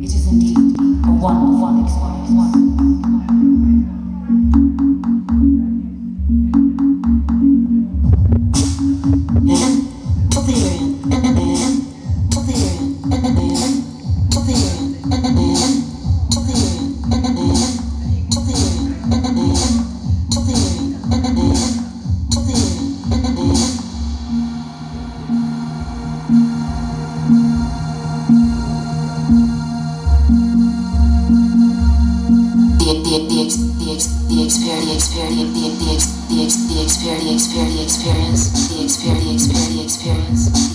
It is indeed a wonderful experience. experience, the experience, the experience, the experience.